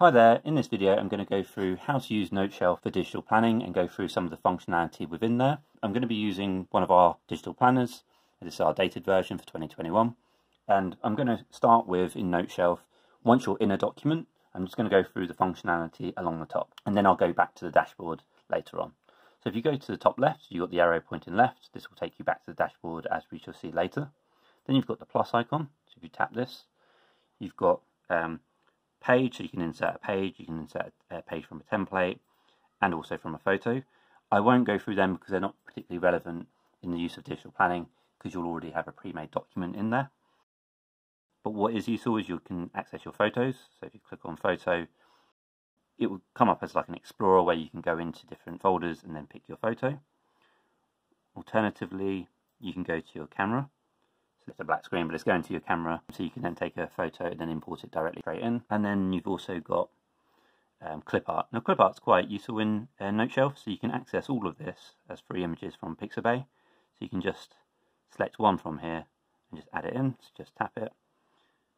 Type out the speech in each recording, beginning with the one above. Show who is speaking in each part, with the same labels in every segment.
Speaker 1: Hi there, in this video I'm going to go through how to use NoteShelf for digital planning and go through some of the functionality within there. I'm going to be using one of our digital planners, this is our dated version for 2021, and I'm going to start with in NoteShelf, once you're in a document, I'm just going to go through the functionality along the top, and then I'll go back to the dashboard later on. So if you go to the top left, you've got the arrow pointing left, this will take you back to the dashboard as we shall see later. Then you've got the plus icon, so if you tap this, you've got um, page, so you can insert a page, you can insert a page from a template, and also from a photo. I won't go through them because they're not particularly relevant in the use of digital planning because you'll already have a pre-made document in there. But what is useful is you can access your photos. So if you click on photo, it will come up as like an explorer where you can go into different folders and then pick your photo. Alternatively, you can go to your camera it's a black screen, but it's going to your camera, so you can then take a photo and then import it directly straight in. And then you've also got um, clip art. Now clip art's quite useful in uh, NoteShelf, so you can access all of this as free images from Pixabay. So you can just select one from here and just add it in, so just tap it,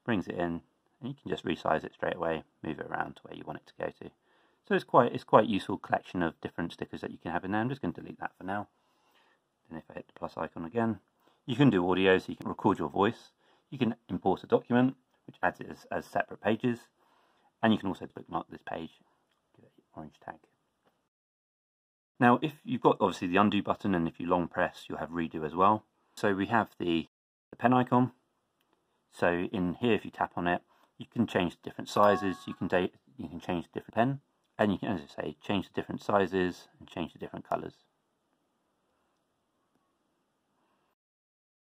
Speaker 1: brings it in, and you can just resize it straight away, move it around to where you want it to go to. So it's quite it's quite useful collection of different stickers that you can have in there. I'm just going to delete that for now. Then if I hit the plus icon again, you can do audio, so you can record your voice. You can import a document, which adds it as, as separate pages. And you can also bookmark this page, give it orange tag. Now, if you've got obviously the undo button, and if you long press, you'll have redo as well. So we have the, the pen icon. So in here, if you tap on it, you can change different sizes. You can you can change the different pen, and you can, as I say, change the different sizes and change the different colours.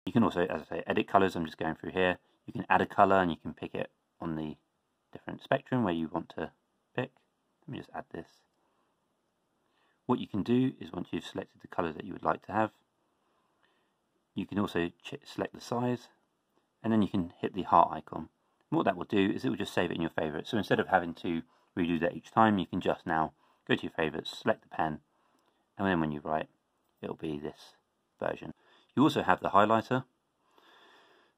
Speaker 1: You can also, as I say, edit colors. I'm just going through here. You can add a color and you can pick it on the different spectrum where you want to pick. Let me just add this. What you can do is once you've selected the colors that you would like to have, you can also select the size and then you can hit the heart icon. And what that will do is it will just save it in your favorites. So instead of having to redo that each time, you can just now go to your favorites, select the pen, and then when you write, it'll be this version. You also have the highlighter.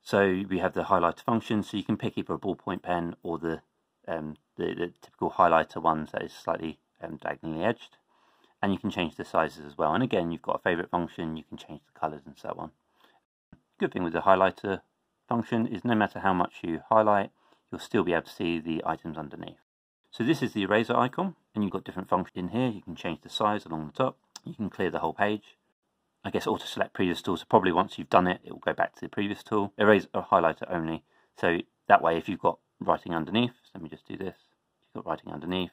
Speaker 1: So we have the highlighter function, so you can pick either a ballpoint pen or the, um, the, the, typical highlighter ones that is slightly um, diagonally edged. And you can change the sizes as well. And again, you've got a favorite function, you can change the colors and so on. Good thing with the highlighter function is no matter how much you highlight, you'll still be able to see the items underneath. So this is the eraser icon, and you've got different functions in here. You can change the size along the top. You can clear the whole page. I guess auto select previous tool. So probably once you've done it, it will go back to the previous tool. Erase a highlighter only. So that way, if you've got writing underneath, so let me just do this. If you've got writing underneath,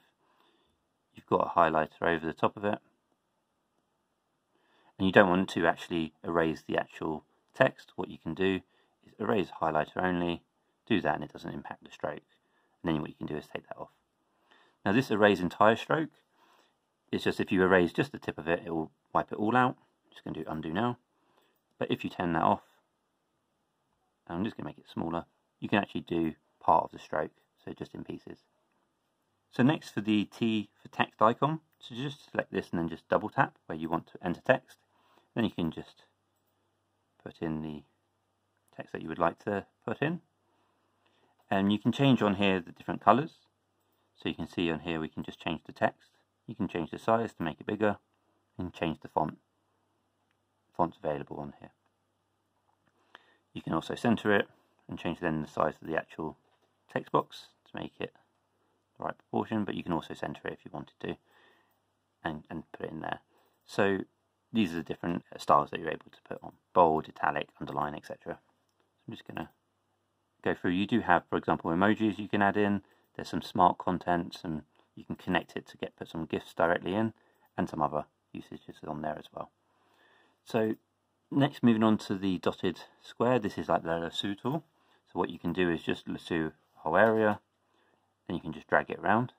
Speaker 1: you've got a highlighter over the top of it. And you don't want to actually erase the actual text. What you can do is erase highlighter only, do that and it doesn't impact the stroke. And then what you can do is take that off. Now this erase entire stroke, it's just if you erase just the tip of it, it will wipe it all out just going to do undo now. But if you turn that off, I'm just going to make it smaller, you can actually do part of the stroke, so just in pieces. So next for the T for text icon, so just select this and then just double tap where you want to enter text. Then you can just put in the text that you would like to put in. And you can change on here the different colours. So you can see on here we can just change the text. You can change the size to make it bigger and change the font fonts available on here. You can also center it and change then the size of the actual text box to make it the right proportion, but you can also center it if you wanted to and, and put it in there. So these are the different styles that you're able to put on. Bold, italic, underline, etc. I'm just going to go through. You do have, for example, emojis you can add in. There's some smart content, and you can connect it to get put some GIFs directly in, and some other usages on there as well. So next moving on to the dotted square, this is like the lasso tool. So what you can do is just lasso a whole area, then you can just drag it around.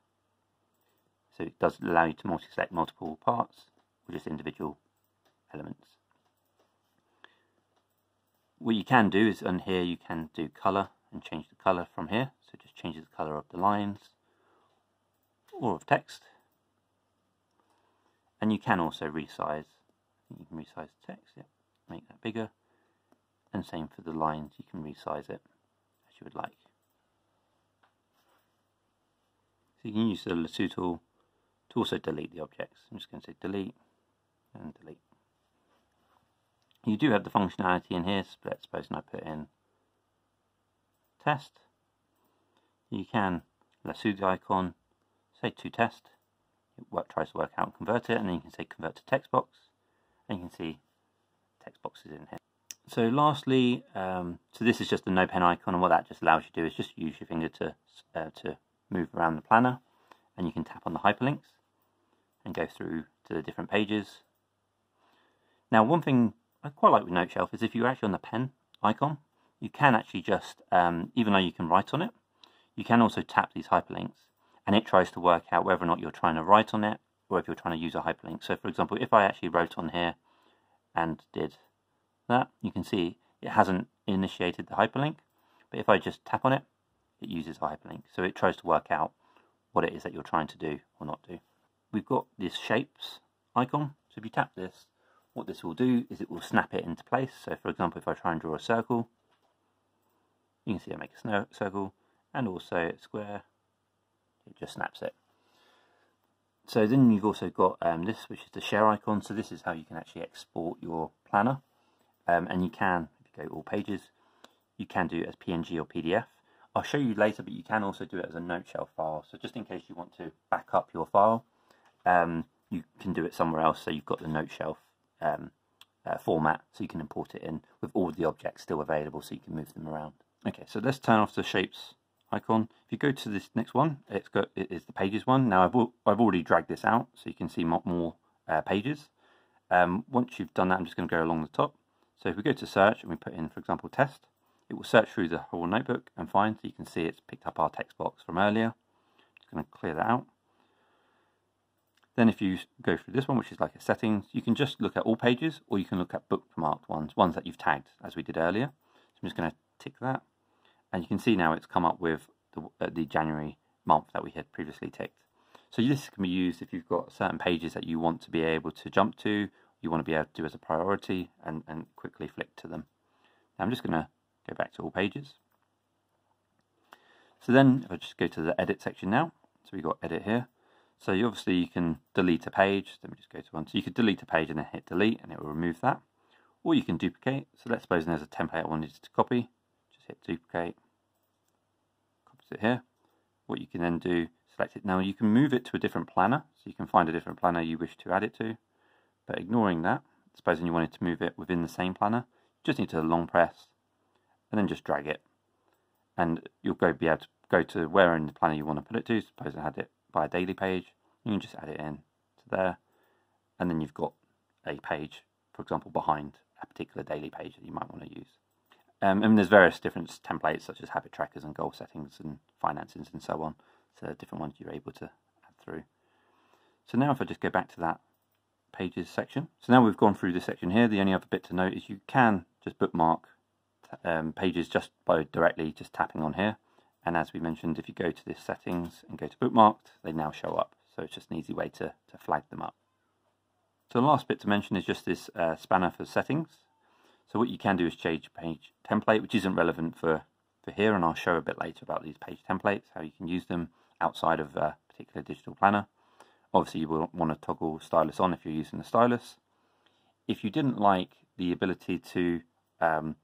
Speaker 1: So it does allow you to multi-select multiple parts or just individual elements. What you can do is on here you can do colour and change the colour from here. So it just changes the colour of the lines or of text. And you can also resize you can resize the text, yeah, make that bigger. And same for the lines, you can resize it as you would like. So So you can use the lasso tool to also delete the objects. I'm just going to say delete and delete. You do have the functionality in here, so let's suppose I put in test. You can lasso the icon, say to test, it work, tries to work out and convert it, and then you can say convert to text box, and you can see text boxes in here. So lastly, um, so this is just the no pen icon, and what that just allows you to do is just use your finger to uh, to move around the planner, and you can tap on the hyperlinks and go through to the different pages. Now, one thing I quite like with Noteshelf is if you're actually on the pen icon, you can actually just, um, even though you can write on it, you can also tap these hyperlinks, and it tries to work out whether or not you're trying to write on it or if you're trying to use a hyperlink. So, for example, if I actually wrote on here and did that, you can see it hasn't initiated the hyperlink. But if I just tap on it, it uses a hyperlink. So it tries to work out what it is that you're trying to do or not do. We've got this shapes icon. So if you tap this, what this will do is it will snap it into place. So for example, if I try and draw a circle, you can see I make a circle and also a square, it just snaps it. So then you've also got um, this, which is the share icon. So this is how you can actually export your planner. Um, and you can, if you go all pages, you can do it as PNG or PDF. I'll show you later, but you can also do it as a Noteshelf file. So just in case you want to back up your file, um, you can do it somewhere else. So you've got the Noteshelf um, uh, format, so you can import it in with all the objects still available, so you can move them around. Okay, so let's turn off the shapes icon. If you go to this next one, it's got it is the pages one. Now I've I've already dragged this out, so you can see more uh, pages. Um, once you've done that, I'm just going to go along the top. So if we go to search and we put in, for example, test, it will search through the whole notebook and find, so you can see it's picked up our text box from earlier. Just going to clear that out. Then if you go through this one, which is like a settings, you can just look at all pages or you can look at bookmarked ones, ones that you've tagged as we did earlier. So I'm just going to tick that. And you can see now it's come up with the, uh, the January month that we had previously ticked. So this can be used if you've got certain pages that you want to be able to jump to you want to be able to do as a priority and, and quickly flick to them. Now I'm just going to go back to all pages. So then if I just go to the edit section now, so we've got edit here. So you obviously you can delete a page, let me just go to one. So you could delete a page and then hit delete and it will remove that. Or you can duplicate. So let's suppose there's a template I wanted to copy. Hit duplicate, copies it here. What you can then do, select it. Now you can move it to a different planner. So you can find a different planner you wish to add it to. But ignoring that, supposing you wanted to move it within the same planner, you just need to long press and then just drag it. And you'll go be able to go to where in the planner you want to put it to. Suppose I had it by a daily page, you can just add it in to there. And then you've got a page, for example, behind a particular daily page that you might want to use. Um, and there's various different templates such as habit trackers and goal settings and finances and so on. So different ones you're able to add through. So now if I just go back to that pages section. So now we've gone through this section here. The only other bit to note is you can just bookmark um, pages just by directly just tapping on here. And as we mentioned, if you go to this settings and go to bookmarked, they now show up. So it's just an easy way to, to flag them up. So the last bit to mention is just this uh, spanner for settings. So what you can do is change page template, which isn't relevant for, for here, and I'll show a bit later about these page templates, how you can use them outside of a particular digital planner. Obviously, you will want to toggle stylus on if you're using the stylus. If you didn't like the ability to, um,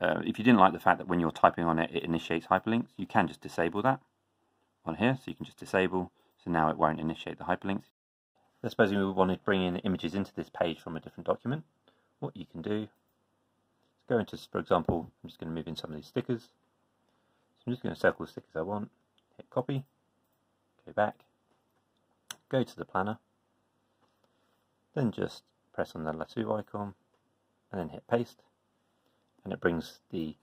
Speaker 1: uh, if you didn't like the fact that when you're typing on it, it initiates hyperlinks, you can just disable that on here. So you can just disable, so now it won't initiate the hyperlinks. Let's suppose we wanted to bring in images into this page from a different document. What you can do go into, for example, I'm just going to move in some of these stickers. So I'm just going to circle the stickers I want, hit copy, go back, go to the planner, then just press on the lasso icon and then hit paste and it brings the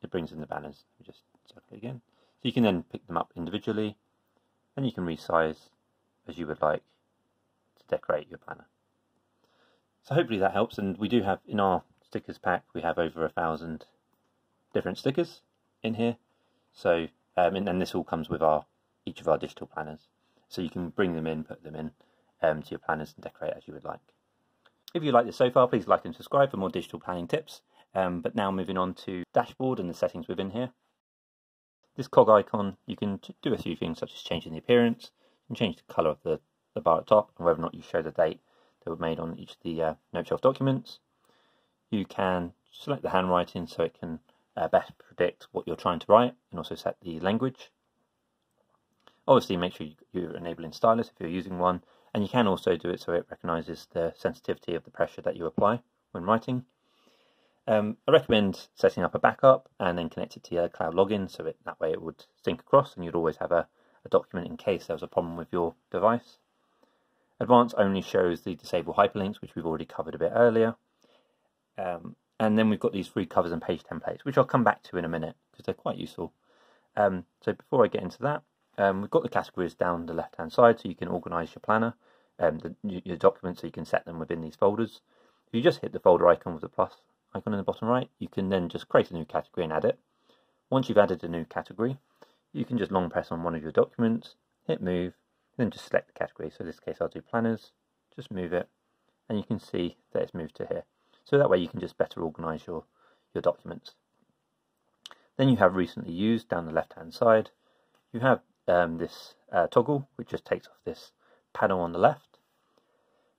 Speaker 1: it brings in the banners. Just circle it again. So you can then pick them up individually and you can resize as you would like to decorate your planner. So hopefully that helps and we do have in our stickers pack we have over a thousand different stickers in here. So um, and, and this all comes with our each of our digital planners. So you can bring them in, put them in um, to your planners and decorate as you would like. If you like this so far, please like and subscribe for more digital planning tips. Um, but now moving on to dashboard and the settings within here. This cog icon, you can do a few things such as changing the appearance, can change the colour of the, the bar at top, and whether or not you show the date that were made on each of the uh, Noteshelf documents. You can select the handwriting so it can uh, best predict what you're trying to write and also set the language. Obviously, make sure you're enabling stylus if you're using one, and you can also do it so it recognizes the sensitivity of the pressure that you apply when writing. Um, I recommend setting up a backup and then connect it to your cloud login so it, that way it would sync across and you'd always have a, a document in case there was a problem with your device. Advanced only shows the disable hyperlinks, which we've already covered a bit earlier. Um, and then we've got these free covers and page templates, which I'll come back to in a minute because they're quite useful. Um, so before I get into that, um, we've got the categories down the left-hand side so you can organize your planner, um, the, your documents so you can set them within these folders. If you just hit the folder icon with the plus icon in the bottom right, you can then just create a new category and add it. Once you've added a new category, you can just long press on one of your documents, hit move, then just select the category. So in this case, I'll do planners, just move it, and you can see that it's moved to here. So that way you can just better organize your, your documents. Then you have recently used down the left hand side. You have um, this uh, toggle, which just takes off this panel on the left.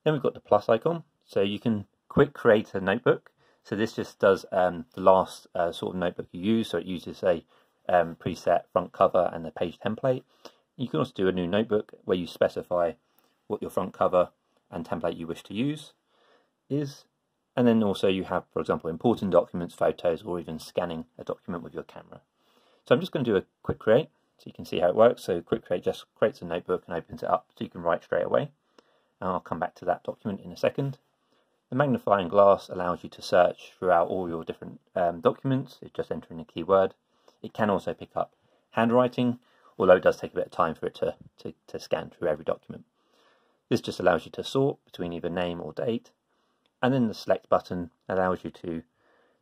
Speaker 1: Then we've got the plus icon, so you can quick create a notebook. So this just does um, the last uh, sort of notebook you use, so it uses a um, preset front cover and the page template. You can also do a new notebook where you specify what your front cover and template you wish to use is. And then also you have, for example, important documents, photos, or even scanning a document with your camera. So I'm just going to do a quick create so you can see how it works. So quick create just creates a notebook and opens it up so you can write straight away. And I'll come back to that document in a second. The magnifying glass allows you to search throughout all your different um, documents. It's just entering a keyword. It can also pick up handwriting although it does take a bit of time for it to, to, to scan through every document. This just allows you to sort between either name or date, and then the select button allows you to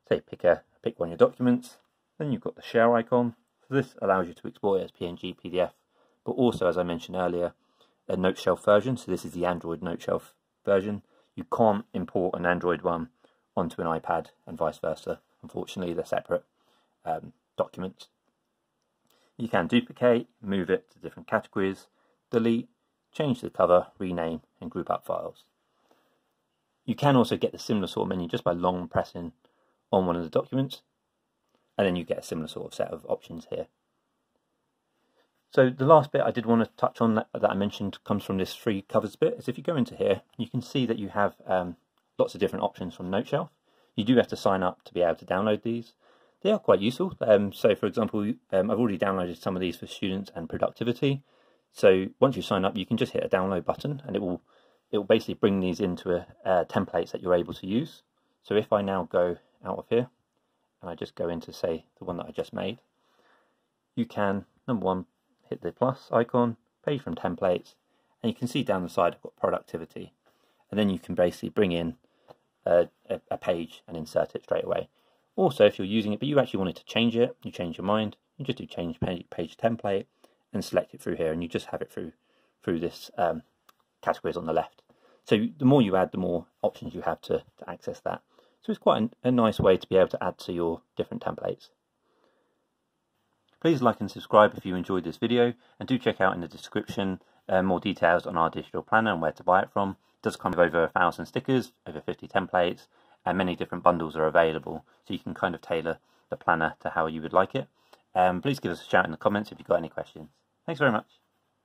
Speaker 1: say pick a pick one of your documents. Then you've got the share icon. So this allows you to export it as PNG, PDF, but also, as I mentioned earlier, a Noteshelf version. So this is the Android Noteshelf version. You can't import an Android one onto an iPad and vice versa. Unfortunately, they're separate um, documents. You can duplicate, move it to different categories, delete, change the cover, rename, and group up files. You can also get the similar sort of menu just by long pressing on one of the documents, and then you get a similar sort of set of options here. So the last bit I did want to touch on that, that I mentioned comes from this free covers bit, is if you go into here, you can see that you have um, lots of different options from Noteshelf. You do have to sign up to be able to download these, they are quite useful. Um, so, for example, um, I've already downloaded some of these for students and productivity. So once you sign up, you can just hit a download button, and it will it will basically bring these into a, uh, templates that you're able to use. So if I now go out of here, and I just go into say the one that I just made, you can number one hit the plus icon, page from templates, and you can see down the side I've got productivity, and then you can basically bring in a, a, a page and insert it straight away. Also, if you're using it, but you actually wanted to change it, you change your mind, you just do change page template and select it through here, and you just have it through through this um, categories on the left. So the more you add, the more options you have to, to access that. So it's quite a, a nice way to be able to add to your different templates. Please like and subscribe if you enjoyed this video, and do check out in the description uh, more details on our digital planner and where to buy it from. It does come with over a thousand stickers, over 50 templates, and many different bundles are available so you can kind of tailor the planner to how you would like it. Um, please give us a shout in the comments if you've got any questions. Thanks very much.